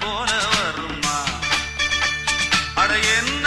போல வருமா அட என்ன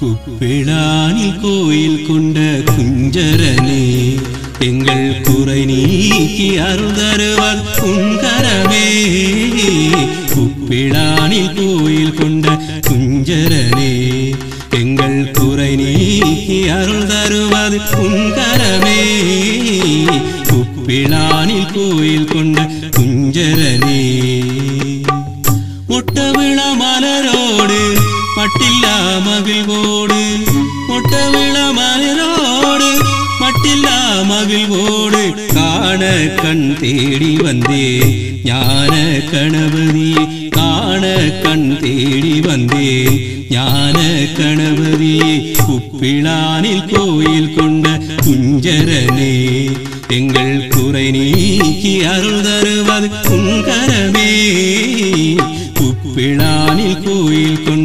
குப்பிளானில் கோயில் கொண்ட குஞ்சரனே எங்கள் குறை நீக்கி அருதருவர் குங்கரமே குப்பிளானில் கோயில் கொண்ட குஞ்சரனே எங்கள் குறை நீக்கி அருந்தருவது குங்கரமே குப்பிளானில் கோயில் கொண்ட குஞ்சரனே. மட்டில்லா மகிழ்வோடு. முட்டவிழ மலரோடு மட்டில்லா மகிழ்வோடு. காண கண் தேடி வந்தே ஞான கணபதி. காண கண் தேடி வந்தே ஞான கணபதி. உப்பிழானில் கோயில் கொண்ட குஞ்சரனே எங்கள் குறை நீக்கி அருள் தருவது குங்கரமே உப்பிழானில் கோயில் கொண்ட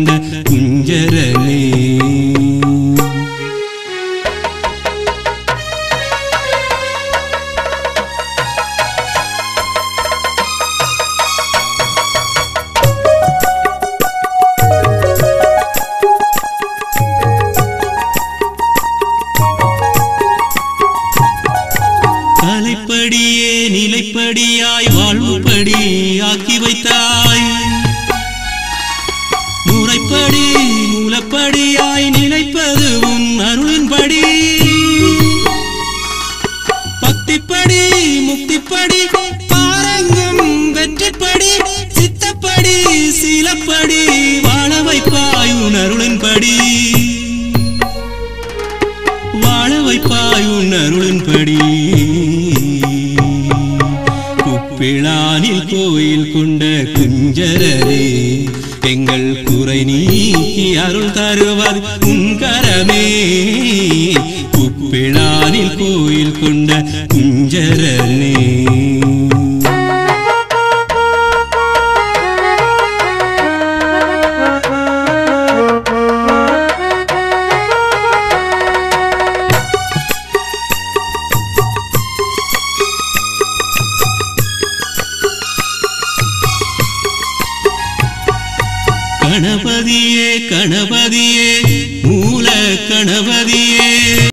படியே நிலைப்படியாய் வாழ்வுப்படி ஆக்கி வைத்தாய். முறைப்படி மூலப்படியாய் நினைப்பது உன் அருளின்படி. பக்திப்படி முக்திப்படி பாரங்கும் வெற்றிப்படி சித்தப்படி சீலப்படி வாழ வைப்பாய் உன் அருளின்படி. வாழ வைப்பாய் உன் அருளின்படி. பிழானில் கோயில் கொண்ட குஞ்சரரே எங்கள் குறை நீக்கி அருள் தருவது குங்கரமே. குப்பிழானில் கோயில் கொண்ட குஞ்சரனே